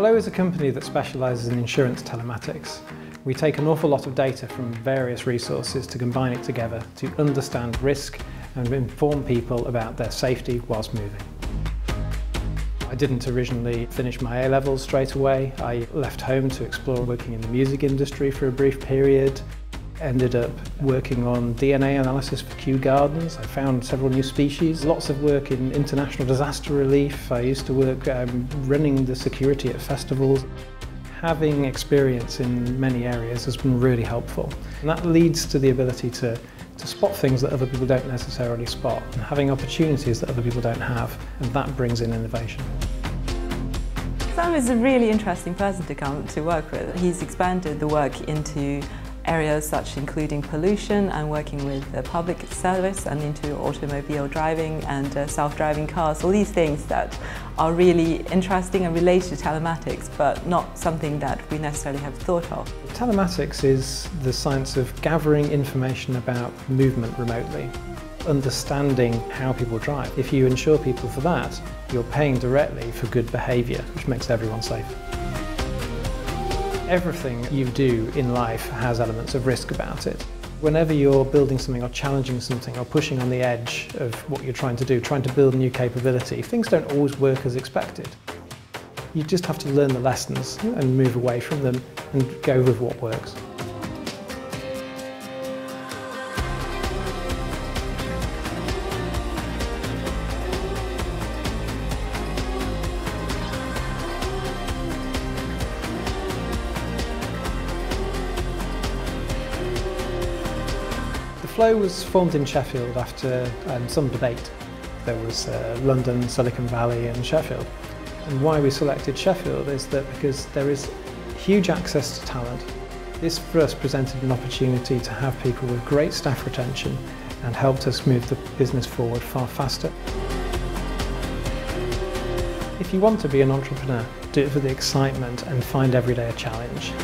Floow is a company that specialises in insurance telematics. We take an awful lot of data from various resources to combine it together to understand risk and inform people about their safety whilst moving. I didn't originally finish my A-levels straight away. I left home to explore working in the music industry for a brief period. Ended up working on DNA analysis for Kew Gardens. I found several new species. Lots of work in international disaster relief. I used to work um, running the security at festivals. Having experience in many areas has been really helpful. And that leads to the ability to to spot things that other people don't necessarily spot and having opportunities that other people don't have and that brings in innovation. Sam is a really interesting person to come to work with. He's expanded the work into areas such including pollution and working with the public service and into automobile driving and uh, self-driving cars, all these things that are really interesting and related to telematics but not something that we necessarily have thought of. Telematics is the science of gathering information about movement remotely understanding how people drive. If you insure people for that, you're paying directly for good behaviour, which makes everyone safer. Everything you do in life has elements of risk about it. Whenever you're building something or challenging something or pushing on the edge of what you're trying to do, trying to build new capability, things don't always work as expected. You just have to learn the lessons and move away from them and go with what works. Floow was formed in Sheffield after um, some debate. There was uh, London, Silicon Valley and Sheffield. And why we selected Sheffield is that because there is huge access to talent. This for us presented an opportunity to have people with great staff retention and helped us move the business forward far faster. If you want to be an entrepreneur, do it for the excitement and find every day a challenge.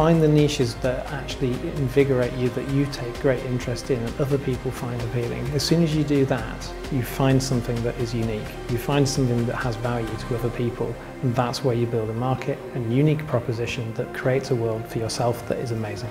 Find the niches that actually invigorate you, that you take great interest in and other people find appealing. As soon as you do that, you find something that is unique. You find something that has value to other people and that's where you build a market and unique proposition that creates a world for yourself that is amazing.